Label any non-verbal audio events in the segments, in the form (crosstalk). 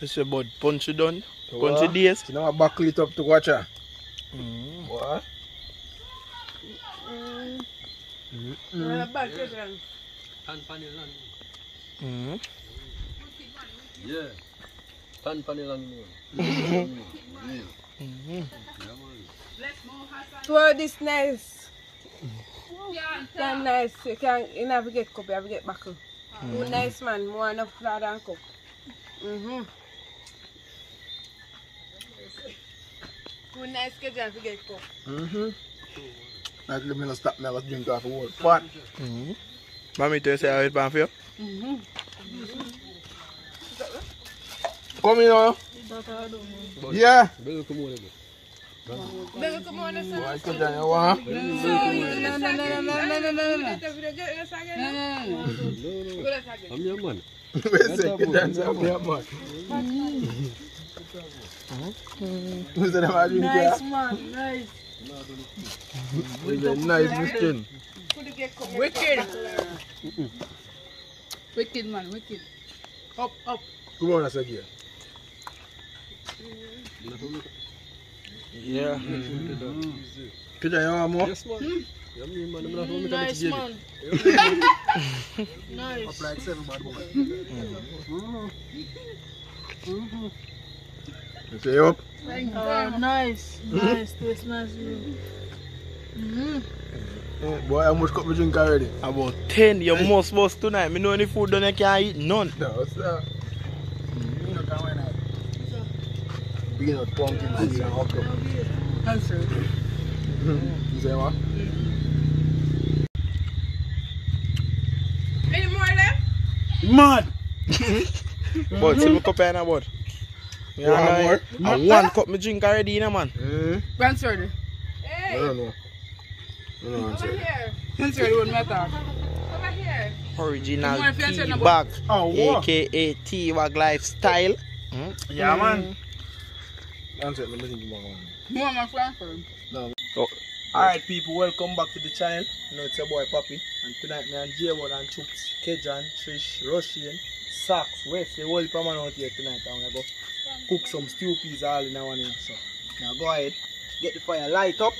This is about punchy done. Punchy days. You know I buckle it up to watch her. Mm. What? Tan panilang. Mm. Yeah. Tan panilang yun. Mm. So this nice. Can nice. You can you never get cup, you have to get buckle. Who nice man, more enough flour than cup. Mm-hmm. too nice schedule and forget cup. Mm-hmm. Like, let me not stop now, let's drink off a whole pot. Mm-hmm. Mami, te se a wet pan fyo? Mm-hmm. Come in now. Yeah. Bebe come on, bebe. Bebe come on, son. Why come down, you want? No, no, no, no, no, no, no, no, no. No, no, no. I'm your man. Wait a second, that's your man. Who's that about? Nice man, nice. He's a nice Christian. Wicked. Wicked man, wicked. Up, up. Come on, I yeah. Yeah. Could I? Yes, man. Mm, nice man. (laughs) nice. Up like seven, bad You say up? Uh, nice, nice, taste nice. Mm. Mm. Boy, how much cup we drink already? About 10. You must bust tonight. Me know any food done you can't eat none. No, sir. You know, can win out. Peanut, pumpkin, seed, and hot cup. That's it. Mm-hmm. You say what? Any more left? Mad! (laughs) Bud, see me cup here now, bud. Me You want and more? I- and one cup me drink already, you know, man. Mm. Answer. I Hey, don't know. I don't know what I'm over saying. here. Answer one matter. Over here. Original Come on, if you answer number- T-Bag, Oh, what? aka T-Bag Lifestyle. Yeah, man. Answer it, let me think about one. More my friend for him. Alright people, welcome back to the channel. You know it's your boy Papi. And tonight me and J-Bud and Chooks, Kejan, Trish, Russian, Socks, Wesley, whole heap of man out here tonight. I'm gonna go cook some stew peas all in one here. So now go ahead, get the fire light up.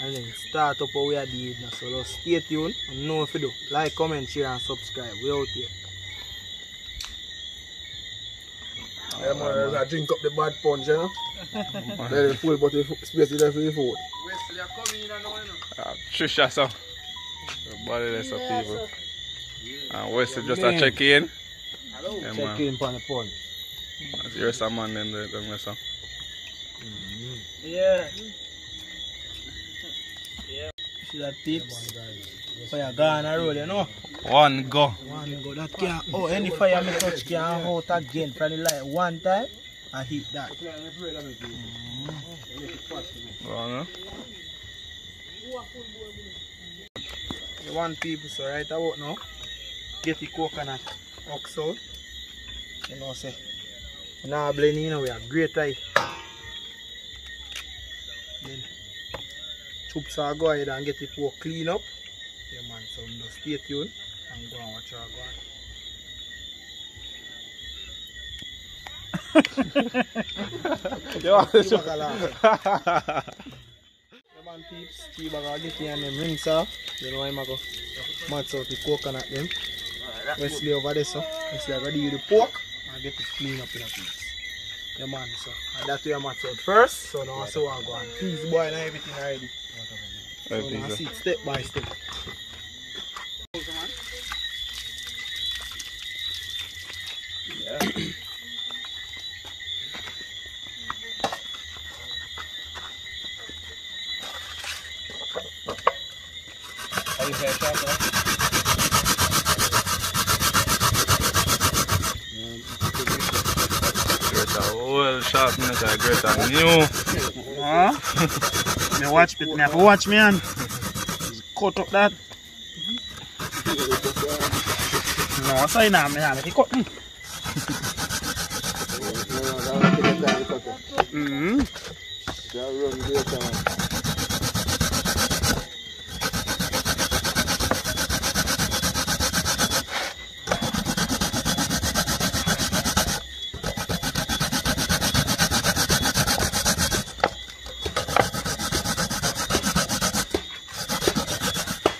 And then start up what we are doing now. So just stay tuned and know if you do. Like, comment, share and subscribe. We out here. Yeah, man, I drink up the bad punch, you know? (laughs) Very full, but the space there for the food. Uh, Trisha, so. The body less of people. And Wesley just a check in. Yeah, Check man. in on the punch. Here's some man in the down there, so. Yeah. Yeah. See that tips? Fire gone a road, you know. One go. One go that can oh any fire me touch can out again from the light one time and hit that. Go on, no? You want people so right about now. Get the coconut ox out. You know say. Now blend in we have great eye. Then choops are go ahead and get the pork clean up. Yeah man, so just stay tuned and go and watch our go on. (laughs) Yo, Yeah, man, peeps, tea bag I get in them rings off. You know I'm a go match out the coconut them. Wesley over there, so Wesley I go do the pork and get it clean up in a piece. Yeah, man, so and that way I first. So now I see what I go on. Boil and everything already. So now I see it step by step. How you that, Greater whole sharpness, a greater new. Huh? me watch it, me have to watch me and cut up that. No, say now, me have to cut. Mm.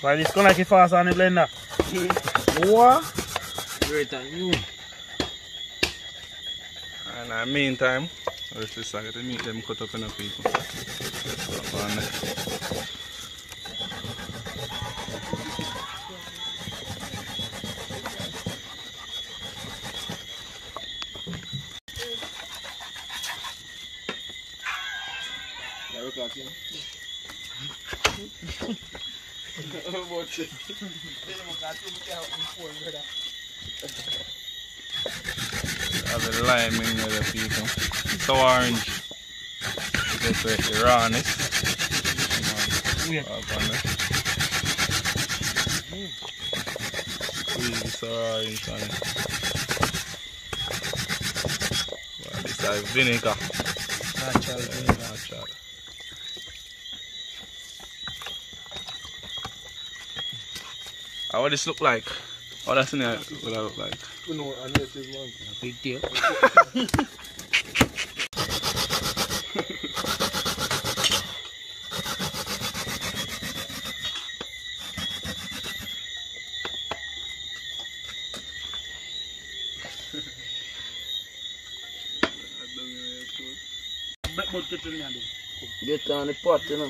Why this gonna get fast on the blender? what? Great on you. And in the meantime, rest this saga to meet them cut up in a people. Have the lime in there, the people. So orange. Get eh? eh? the, the rawness. Yeah. Up on there. Orange on it. Well, this is vinegar. Natural vinegar. natural. How what this look like? How that's in there, what that look like? You know, a native man. Big deal. Back boat kitchen me and do. Get on the pot, you know.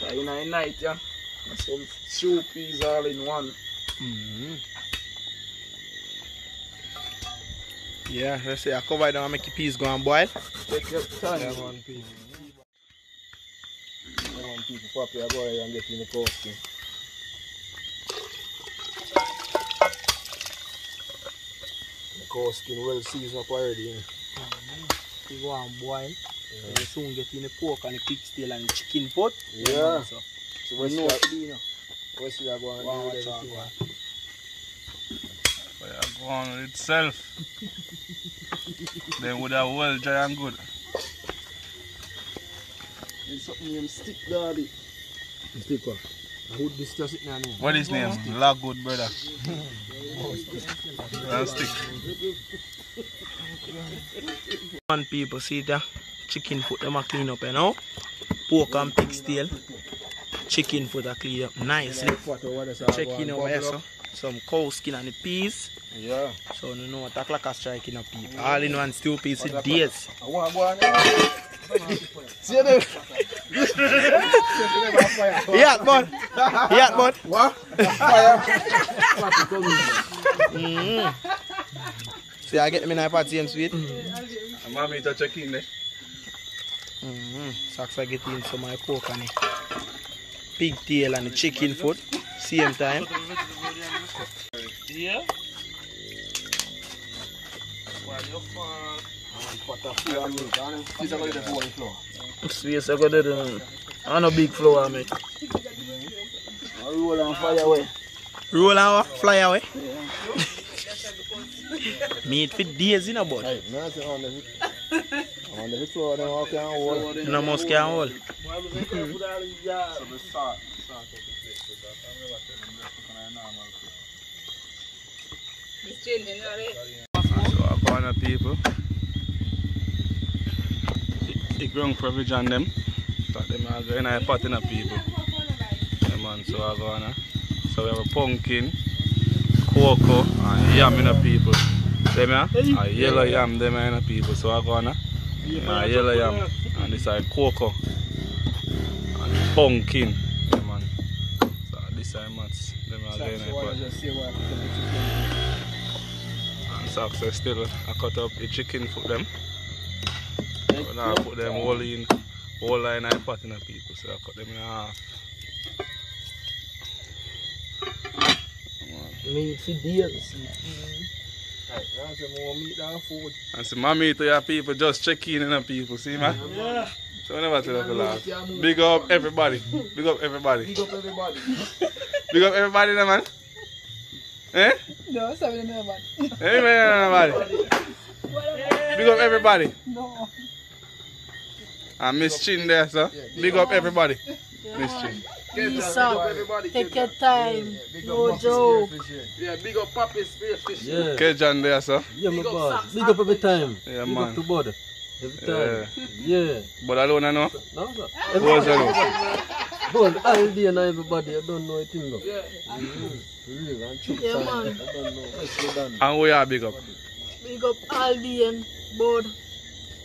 So in the night, yeah. Some stew peas all in one. Mm-hmm. Yeah, let's say I cover it and make the peas go and boil. Take your time. Yeah, man, people. Yeah, man, people. Papi, I go and get in the coasting. The coasting well seasoned up already. Know. You mm-hmm. go and boil. So you soon get in the pork and the pig tail and the chicken pot. Yeah. So, So wè si la Wè si la gwa an nou de la. gwa Wè la gwa an it self? Den wè da well dry an good Den sotn yon stik da di Stik wè Hood dis just it nan nou Wè dis name? Lagwood brother. An stik One people see da Chicken foot dem a clean up e nou Pork an pig steel chicken for the clean up nicely. Checking over here, so. Some cow skin and a piece. Yeah. So you know attack like a strike in a peep. Yeah. All in one stew piece is days. See them? Yeah, man. Yeah, man. What? Fire. mm. See, I get me knife at James with. Mm. Mommy, to check in there. Mm -hmm. Saks I get in some of my pork on it. Pig tail and chicken foot. Same time. Yeah? This is going to the floor. Space I got it. Um, I no big flour, mate. Roll and fire away. Roll and fly away. (laughs) Meat for days in a bud. On the floor, then walk down wall. You know, most can wall. So, our corner people. The ground coverage on them. Thought them are going to pot in the people. Yeah, man, so our corner. So, we have a pumpkin, cocoa, and yam in the people. Them, yeah? A yellow yam, them in the people. So, our corner. On. uh, yeah, yellow yam. And this is cocoa. And pumpkin. Yeah, man. So this is mats. Them are going to pot. just see what the And success still, I cut up the chicken for them. But now I put them all in, all line and pot in the people, so I cut them in half. Meat for days. Right, that's some more meat than food. And so mommy to your people just check in on the people, see man? Yeah. So we never tell them to laugh. Big up everybody. Big up everybody. Big up everybody. Big up everybody there man. Eh? No, something no man. Hey man everybody. Big up everybody. No. And Miss Chin there, sir. Big up everybody. Miss Chin. Peace out. Take your time. Yeah, big No joke. Papa's spear fish, yeah. Yeah, big up Papa's spear fish. Yeah. Kejan there, sir. Yeah, my Big up boss. Big up every time. Yeah, Big man. up to bud. Every time. Yeah. But alone I know. No, sir. Who was alone? But all day and everybody, I don't know a thing. Go. Yeah. Real and chips Yeah, man. I don't know. Nicely done. And we are big up. Big up Aldi and Bud.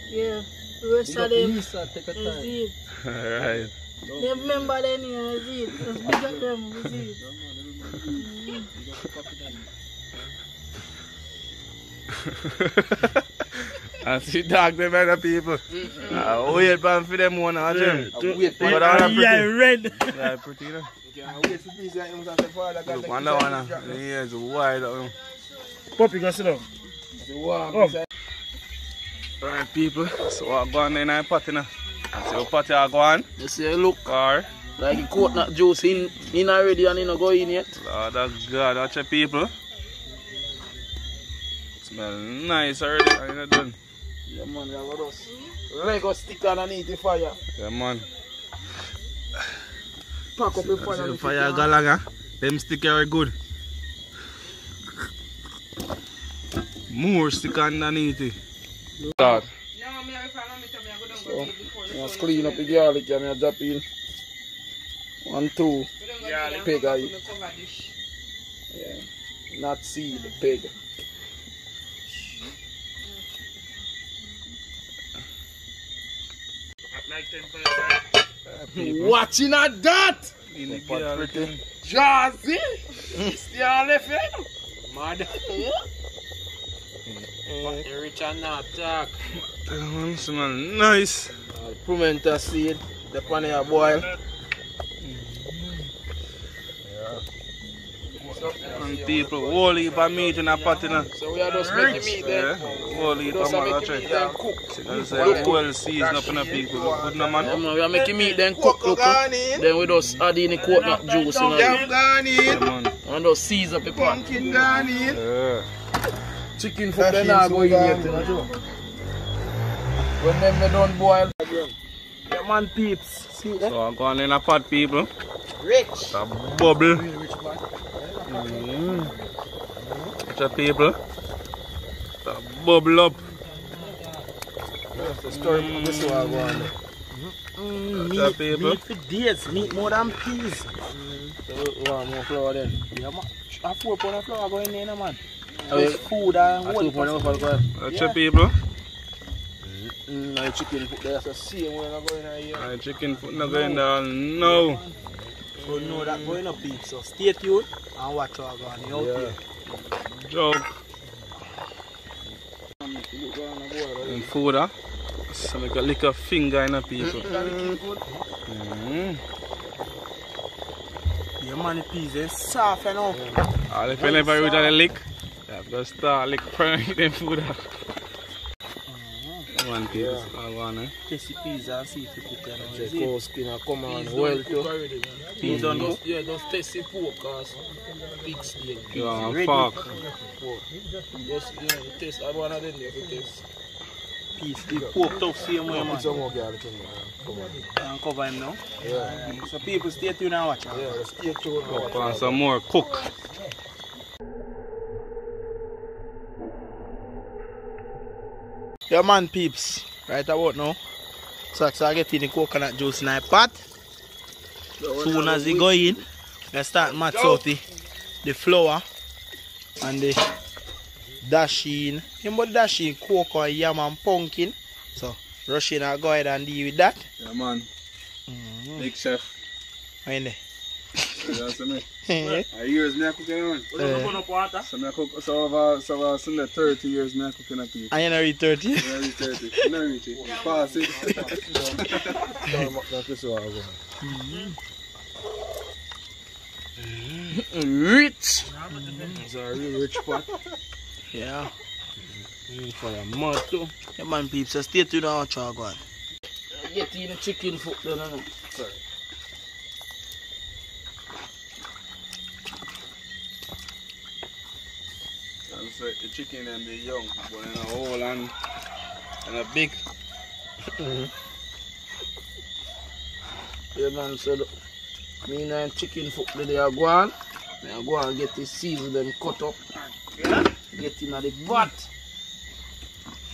Yeah. The rest Big of up them. Lisa, take a time. it. (laughs) Alright. They remember them here, is it. Just big up them, is it. (laughs) and see dog them other people. Uh, wait for for them one or Jim. Wait for But all are Yeah, red. Yeah, pretty you know. Can't wait for peace like him, Father, God, Look, take one this that out, one. this He is wide up. Puppy, go sit down. Say, warm. Alright people, so we're going in our party now. And how party are going. You see, look, Car. like the coconut juice in, in already and in not go in yet. Lord of God, watch your people. Smell nice already. Are you not done? Yeah, man, we have us. Lego stick underneath the fire. Yeah, man. Pack up the fire. See the and fire put it go on. long, huh? Them stick are good. More stick underneath it. Start. No, me if I don't meet me I go down So, go get before the You sun clean up come the garlic and you drop in one, two, We don't go Garlic. down, Pig come eye. back with the cover dish. yeah. not seed, pig. Like 10 for your side. Watching at that! In the garlic. Jazzy! Still left it? Mad. You rich and not talk. That one smell nice. Pimento seed, the pan here boil. And people, whole heap of meat in a pot, you know. So we are just making meat Yeah, then. whole heap Just of are man, making check. meat then cook. That's like well seasoned up in a people. Look good, no Yeah, man. man, we are making meat then cook, Cocoa look. Then we just add in the coconut juice in yam it. gone Yeah, in, man. And just seize up the pot. pumpkin gone in. Yeah. Chicken foot then not go in yet. you know. When them they don't boil. Yeah man peeps. See that? So I'm going in a pot, people. Rich. A bubble. Real rich man. Mm. Watch the people. The bubble up. That's the story mm. this one go on. Watch the people. Meat for days, meat more than peas. So we want more flour then. Yeah man. A four pound of flour going in there man. with food and what. Two pound alcohol. A chippy, bro. Mm-hmm. Mm, no chicken foot there, so see when I'm going here. No chicken foot not going down. No. So no, that going up big. So stay tuned and watch our going out yeah. here. Joke. And food, huh? So I can lick a finger in a piece. Mm -hmm. Yeah, man, the piece is soft, you know. Yeah. All the fella by you that lick. You have to start lick from them food. huh? One people, all one, eh? Taste the peas and see if you cook it. now, Check is it? how skin a come on well too. Peas done cook. Yeah, just taste the pork cause pig steak. You want a Ready. Just you know, taste I one of them there to taste. Peas. The pork tough same way man. Put some more garlic in. Come on. And cover him now. Yeah. So people stay tuned and watch. Yeah, just stay tuned. Cook on some more cook. Yeah man peeps, right about now. So I get in the coconut juice in my pot. Soon as they go in, I start match out the, the flour and the dashing. You know dashing cocoa, yam and pumpkin. So rush I go ahead and deal with that. Yeah, man. Mm-hmm. Big chef. Right there. You see me? I years me cooking on. We don't water. So me a cook, so over, so over Sunday 30 years me cooking a people. I ain't read 30. Very 30. No reach it. Pass it. That's this one. Rich. It's a real rich pot. Yeah. For a mud too. Yeah man peeps, so stay tuned and watch how. Get in the chicken foot then. I know. Sorry. And the chicken and the young, but in a whole and, and a big. Yeah, man, so look, me and chicken foot they are going. They are going get the season them cut up. Get in at the butt.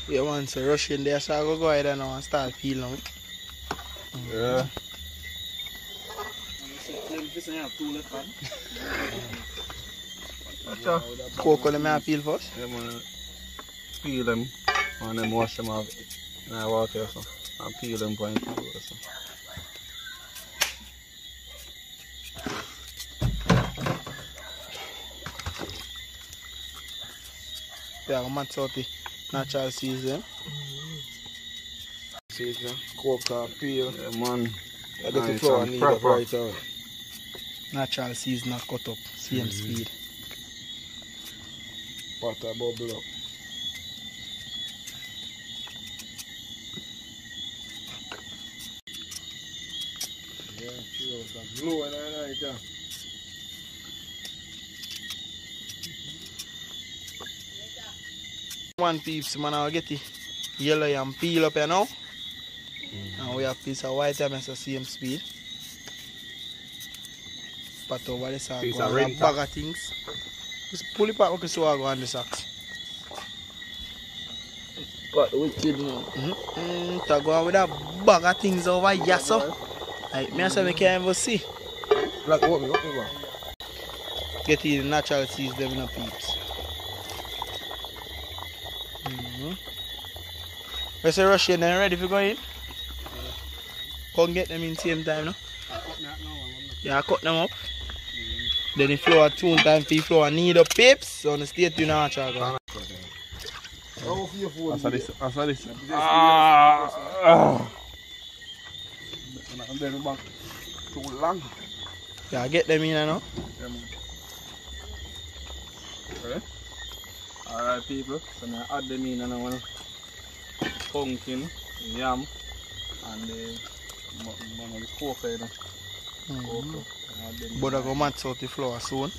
Yeah man, so rush in there so I go go ahead and now and start peeling out. Yeah. (laughs) This one you have two. Cocoa them I peel first. Yeah, man. Peel them and then wash them off in the water so. and peel them for anything. So. Yeah, I'm out the natural season. Season, coca, peel. Yeah, man. I get the Nice flour and up right out. Natural season I cut up. Same speed. Water bubble up. Yeah, chill out and blow in the night, yeah. One peeps, man, I'll get the yellow yam peel up here now. And we have piece of white yam, it's the same speed. Pat over the sack, Piece go of and rent bag of things. Pull it back up so I go on the socks. But wicked man. Mm -hmm. So mm-hmm. go on with a bag of things over here, so. Like, me I say, me can't even see. Like, what me, what me, what? Get in the natural seeds them in the peeps. Mm-hmm. We say rush in there, ready for going? Yeah. Come get them in same time, no? I cut that. Yeah, I cut them up. Then the flour two time for the flour need up peeps. So on the state you know how to go. How for your phone? This, after this. Ah, ah. I'm very back too long. Yeah, get them in now. Alright people, so now add them in and I want pumpkin, yam, and the one of the cocoa, you know. Cocoa. Add them in. But I go match out the flour soon.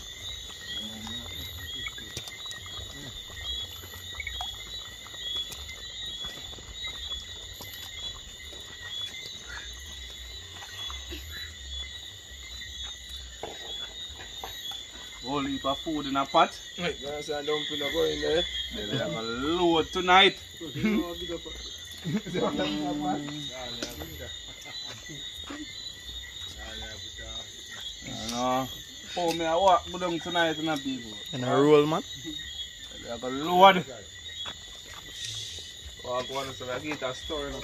Whole heap of food in a pot. That's a dumpling I go in there. Then we have a load tonight. (laughs) (laughs) You know, oh me I walk go down tonight in a people. And a roll, man. We have a load. Walk one so I get a story. now.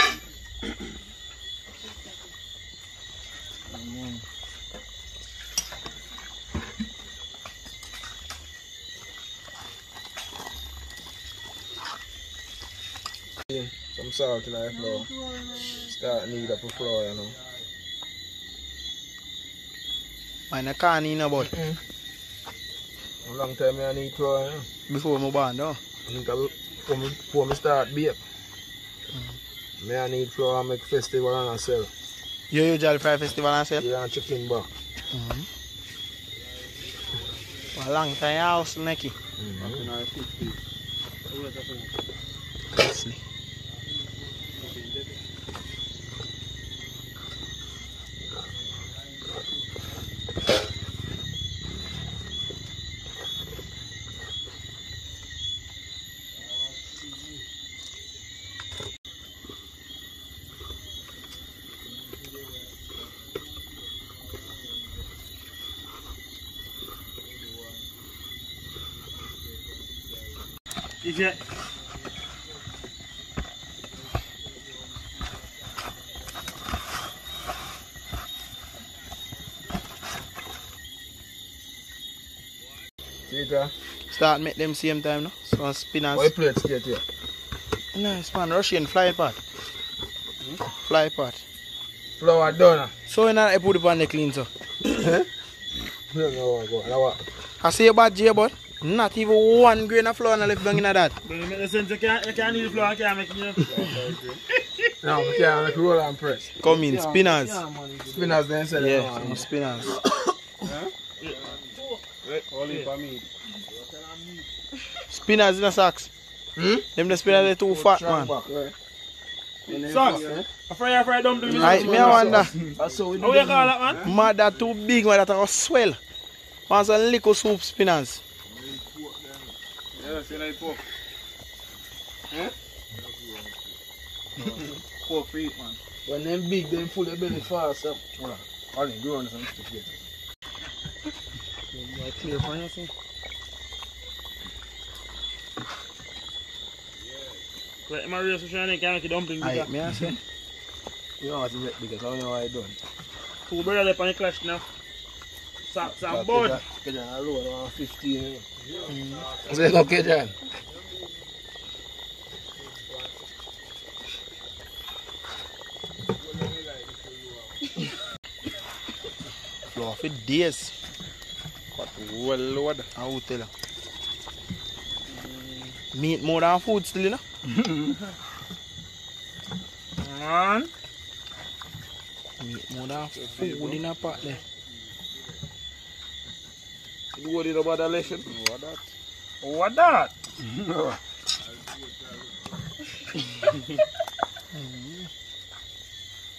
Mm. Some salt in the flour. Start need up a flour, you know. Mine I can't eat no but How long time I need flour, uh, you know? before my born though. I I will, before me, before me start bake. Mm. Me I need flour uh, and make festival and I sell. You usually fry festival and sell? Yeah, and chicken back. For a long time house, Neki. Mm-hmm. You If you See it, uh? Start make them same time no? So spinners. Why plates get here? Nice man, Russian fly pot. Fly pot. Flour done. uh. So you know I put it on the clean so. I don't know what go. Now what? I say about J but Not even one grain of flour on left bang in that. But listen, you can't, you can't eat flour, you can't make it. no, we can't (laughs) make roll and press. Come in, spinners. E spinners then sell Yeah, (coughs) it. yeah. spinners. spinners in the socks. Hmm? Them the spinners are too oh, fat, man. Back, right? Socks? A fry a fry dumpling. to me. Right, me I wonder. Ah, How you call that, man? Mad, that too big, man. That a swell. Want some little soup spinners. Yeah, see like pork. Huh? (laughs) pork feet, man. When them big, them full of belly fast. Up. Only grown some stuff here. clear for you, see? Let my real social and can make a dumpling Aye, bigger. me I say. You know what to make because I don't know what I done. Two brother left on the clash now. Socks and bud. Kejan a load around 15. Where go Kejan? Floor for days. Cut whole load. A hotel. Meat more than food still, you know? Man. Meat more than food in a pot there. You worried about the election? What that? What that?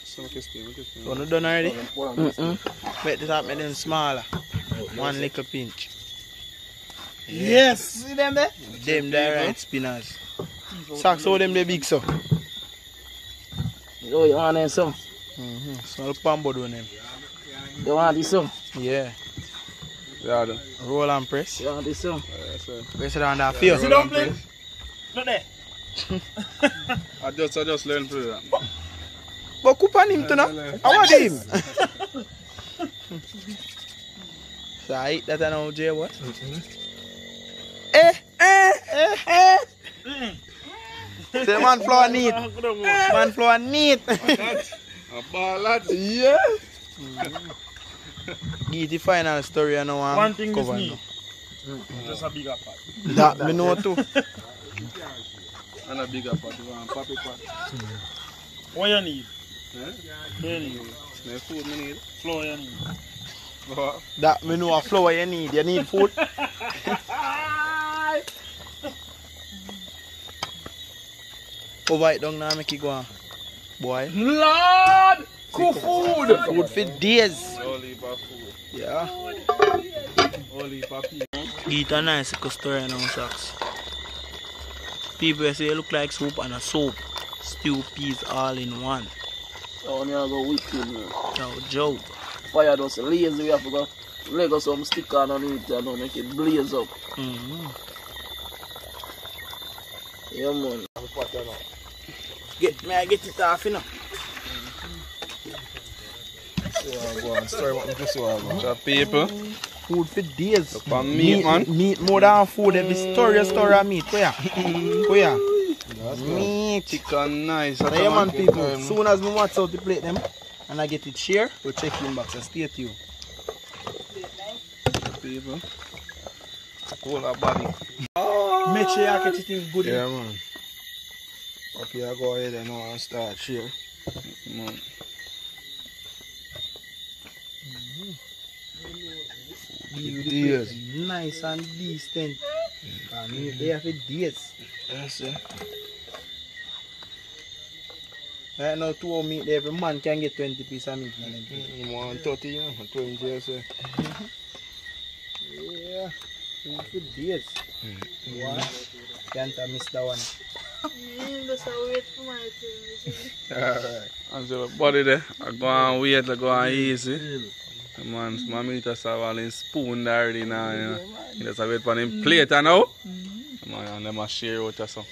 So make it spin, make it spin. You done already? Mm-mm. Make this up, make them smaller. One little pinch. Yes. See them there? Them there, right spinners. Socks, how them they big so? Oh, you want them some? Mm-hmm. Small pambo on them. You want this some? Yeah. Yeah, then. Roll and press. You want this some? Yeah, so. Press it on that face. See dumpling? Not there. (laughs) I just, I just learned to that. But cook on him to know. I want him. (laughs) so I eat that and now, Jay, what? Eh, eh, eh, eh. Say man flour neat. (laughs) Man flour neat. A ball, lad. yeah. Give the final story and now I'm One thing this cover need. Just a bigger pot. That me know too. (laughs) And a bigger pot, you want poppy pot. What you need? Eh? What you need? No food me need. Flour you need. What? That me know a flour you need. You need food. (laughs) Over it down now make it go on. Boy. Lord! Cook food! Food for days. Only for food. Yeah. Only for people. Get a nice little story now, socks. People say it look like soup and a soup. Stew peas all in one. Oh, me I go wicked, man. No joke. Fire just lazy, we have to go leg us some sticker underneath and now make it blaze up. Mm-hmm. Yeah, man. Get me, I get it off, you know. Story what just saw. go. So people, Food for days. for meat, man. Meat more than food. Every story, story of meat. Where? Where? Meat. Chicken nice. So yeah, man, people. Soon as we watch out the plate them, and I get it share, we'll check in box and stay tuned. People. Whole our body. Make sure you catch it in good. Yeah, man. Okay, I go ahead and start share. Man. Yes. Nice and decent. And meat there for days. Yes, sir. Right now, two of meat, every man can get 20 pieces of meat. in them. You want 30, you know, 20, yes, sir. (laughs) Yeah, food for days. One, can't miss that one. Mm, Just a wait for my turn. (laughs) Alright. And so body there, I go and wait, I go and easy. Mm. The man, my meat just have all in spoon there already now, you know. He just have it on him plate and now. Man, and them a share out or so.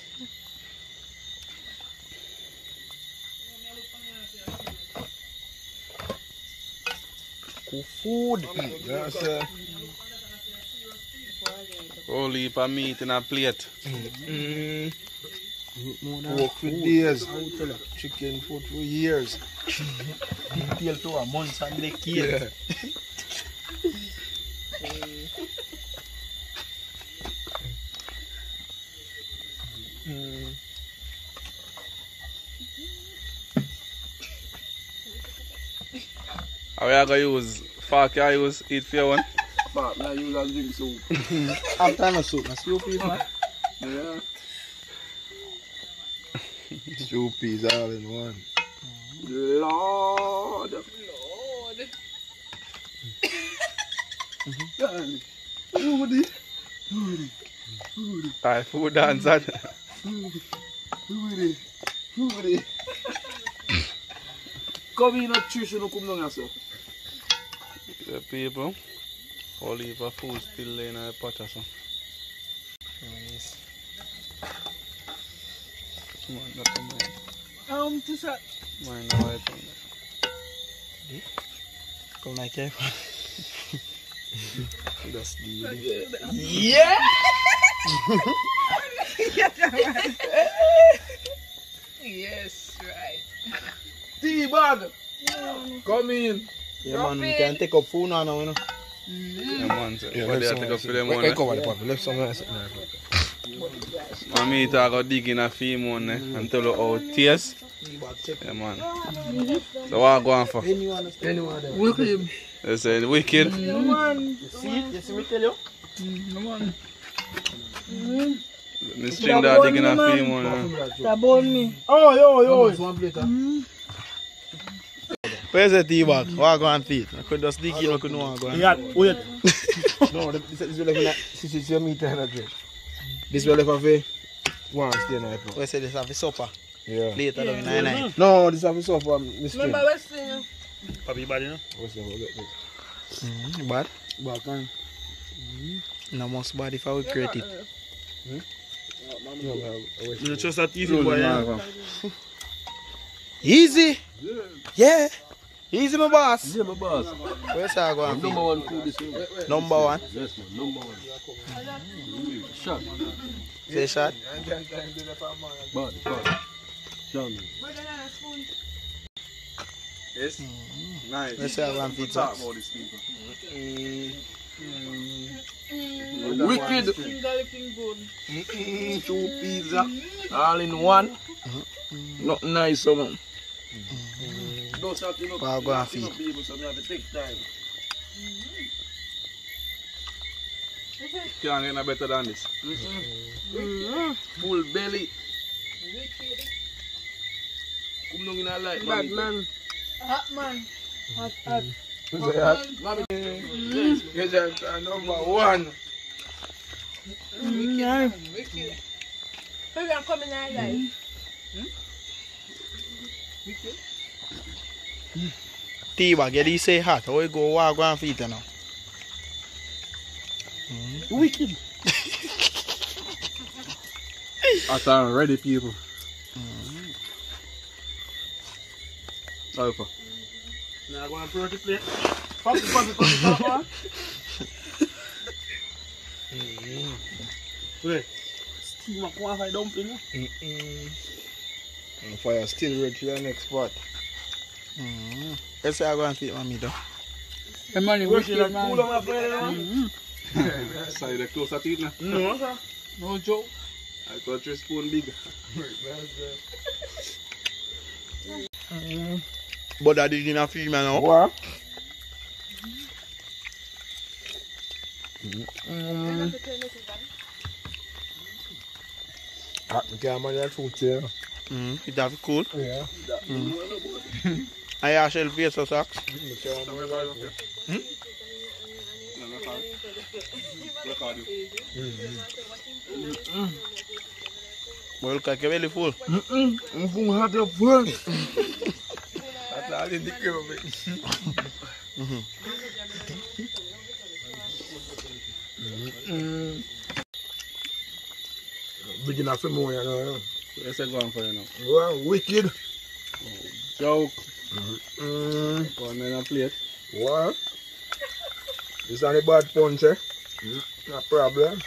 Cook food. Yes, sir. Whole heap of meat in a plate. Mm. Meat more than Work for food. days. How tell you? Chicken food for years. Dintel to a moun san de kil. Awe a go use? Fak ya use? Eat fe wan? Fak me a use an drink soup. Afta an a soup, na soup eat man. Ya. Soup is all in one. Lord. Lord. Dan. Odi. Odi. Odi. Tay fu dan zan. Odi. Odi. Odi. Kom in og tusen og kom langt så. Det blir bra. Oliva fotspille innan jag patchar så. Nice. Come on, not come on. Um, to set. Mind the white one there. Come like careful. That's the Yeah! Yes, right. T-bag! Come in. Yeah, man, we can take up food now, you know. Yeah, man, sir. Yeah, What they left take some up for them Wait, one wait, there? cover the puppy. Left some And me to go dig in a few months eh, and tell you how it tastes. Yeah, man. Mm -hmm. So what I go on for? Anyone. Wicked. They said wicked. Mm -hmm. man. You see it? You see me tell you? Mm, no mm. man. Mm. Me string that dig in a few months. That bone me. Oh, yo, yo. One plate, mm. Where's the tea bag? Mm. What I go and feed? I could just dig in, I could know what I go and feed. Yeah, wait. (laughs) no, this is like a 60 meter. This is like a one stay night. bro. We say this have a supper Yeah. later down in the night. No, this have a soft um, this string. Remember Western? Papi body, no? What's the look this? Mm, bad. Back on. No most bad if I would create it. No, but I You don't trust that TV boy, yeah? Easy. Yeah. Easy, my boss. Yeah, my boss. Where's I go? Number one food this week. Number one. Yes, man. Number one. Shot. Say shot. Body, body. Show me. Yes? Mm. Nice. Let's have one pizza. Talk about these people. Mm. Mm. Mm. Wicked. Mm -mm. Two pizza. All in one. Mm. Not nice, oh, someone. Mm. Don't have to look. Power go and feed. People, so we have to take time. Mm. Can't get no better than this. Full belly. Come down in a light, Bad man. man. Hot man. Hot, hot. Yes, that's uh, number one. Yeah. Maybe I'm coming out like. Tea bag, you say hot. How you go walk go and feed it now? Wicked. Hot and ready, people. Alpha. Now go and put the plate. Papi, papi, papi, papi. Wait. Steam up one high dumpling, no? And fire still red to the next spot. Mm. Where's I go and feed mommy though? The money Working wicked, like cool on my friend, Sorry, they're close at it now. No, sir. No joke. I thought your spoon big. But that is in a fish, man. What? Mm. At mi kè a man yon chout se. It avi koul? Yeah. A yon shell face a saks? Mi kè a man yon chout se. That's all in the crib of it. Mm. Big enough for more, you know. Where's I going for you now? Well, wicked. Joke. Mm. Go on in a plate. What? This is a bad punch, eh? No problem.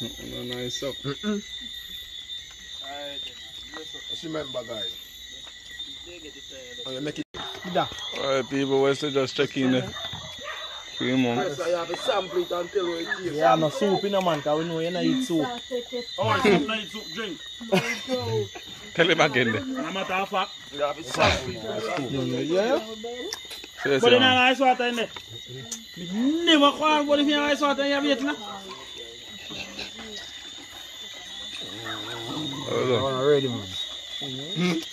No, nice up. Mm-mm. Just remember, guys. Oh, you make it. Alright, people, we're still just checking the three on. Yes, I have a sample it and tell you it is. Yeah, no soup in a man, because we know you don't eat soup. Oh, soup, no eat soup, drink. (laughs) Tell him again there. No matter how fact. A sample it and tell you. Yeah? Say, But in say, ice water in there. Me never call what if you ice water in your Vietnam. Hold on. I'm ready, man. Mm.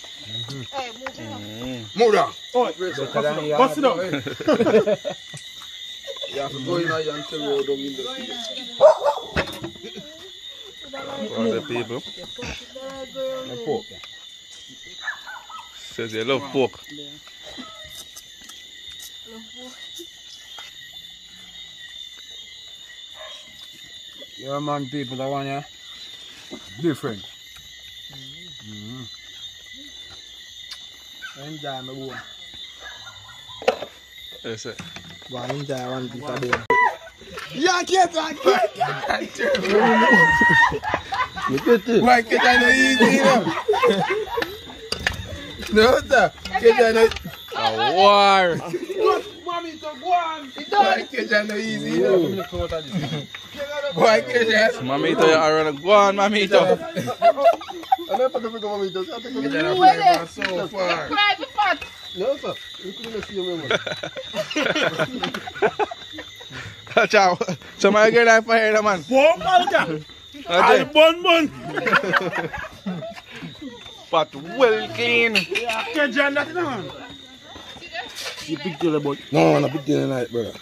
Move down. Oh, Better than you bust it up. (laughs) You have to go in there and tell you how down in the sea. All the people. pork. Says you love pork. Yeah, man, people, that one, yeah. Different. Mm-hmm. Enjoy my boy. Yes, sir. Go and enjoy one piece of. Yeah, get that, get that. (laughs) Why get that no easy, you know? No, sir. Get that no... A war. Why get that no easy, you know? Why get that... Mamito, you are on go on, mamito. Get that flavor so far. Cry the fat. No, sir. You couldn't see your memory. Ciao. Somebody get that fire, man. Bom, Malka. Ay, Okay. bon, bon. But well clean. Yeah, Kejan that man. You picture the boy. No, no, big deal tonight, brother.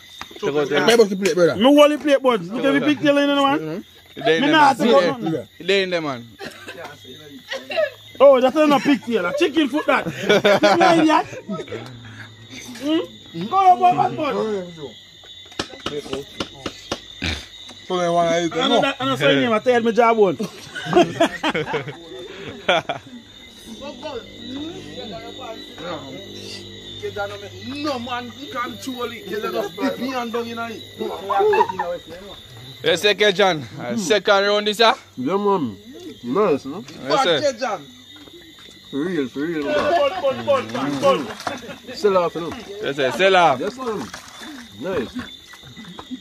Check out them. Maybe the plate, brother. Me wally plate bud. Look at me big tail in the man. They in Me there, not man. They- in there, man. Oh, that's not a pigtail. A chicken foot that. You know idiot? Hmm? Go on, boy, bud. So they want to eat them. I don't say name, I tell me job one. Keda nan men, no man kan choli, keda nan pipi an dong inan li. E se Kejan, second round disa? Ya man, nice no? Bad Kejan! For real, for real. Bad, bad, bad, bad, bad. Sell off, you know? Yes, sir, sell off. Yes, man. Nice.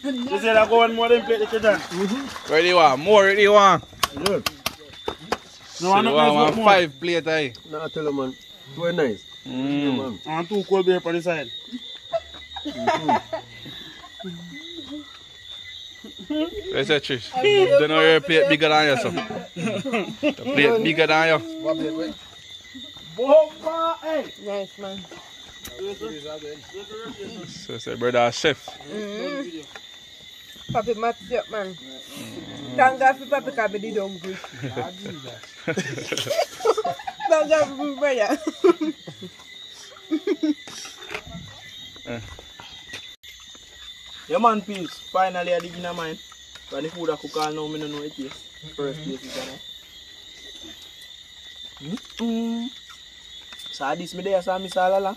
You say that go on more than plate the Kejan. Ready one. More ready one. Good. No, I So not one, nice one but more. five plate eh? aye. No, I tell you, man. Very nice. Yeah, Mm. man. I want two cold beer on the side. Yes, sir, Trish. Don't know your plate bigger than you, sir. The plate bigger than you. Bomba, hey. Nice, man. So, sir, brother, chef. Mm. Papi match up, man. Thank God for Papi can be the hungry. Thank God for my brother. Yeah, man, peace. Finally, I dig in a mine. But the food I cook all now, I don't know it is. First place is gonna. Mm-mm. So Sa dis mi de sa mi sa la la.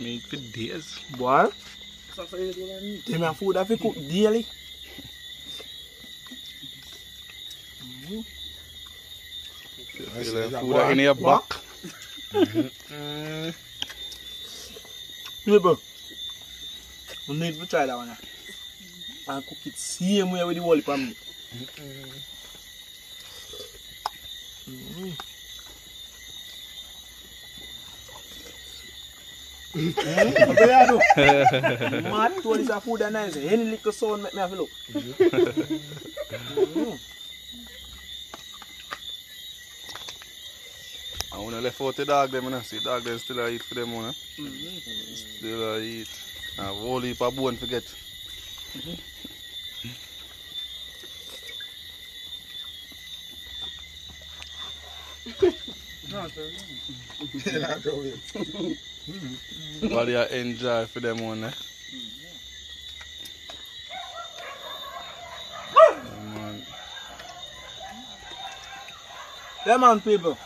Mi for days. Boy. Te men food afi cook daily. Food afi in your back. Yeah, bro. We need to try that one. And cook it same way with the whole family. Mm -hmm. Mad to this a food and nice. Any little sound make me have a look. Mm. I wanna left out the dog them, you know. See, dog them still a eat for them, you know. Still a eat. And a whole heap of bone forget. But they enjoy for them one, eh? Yeah, man. People,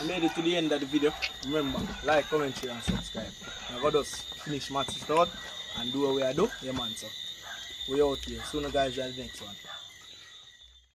I made it to the end of the video. Remember, like, comment, share and subscribe. Now God just finish match start and do what we are do. Yeah man so. We out here. Soon guys are the next one.